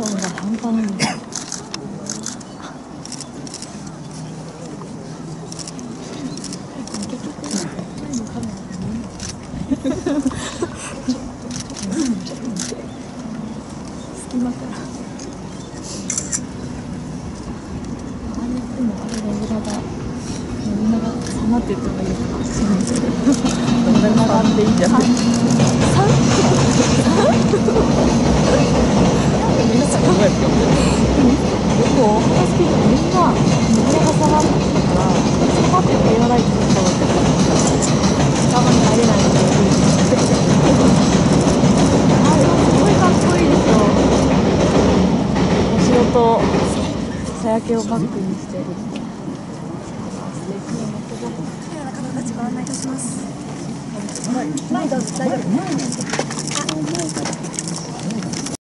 ンが半端ないんだ隙から。あれレギがみなが3って。言って。もいいのかもしれないですけど。レギュラって。いいじゃん。と朝焼けをバックにしてでは方たちご案内いたします。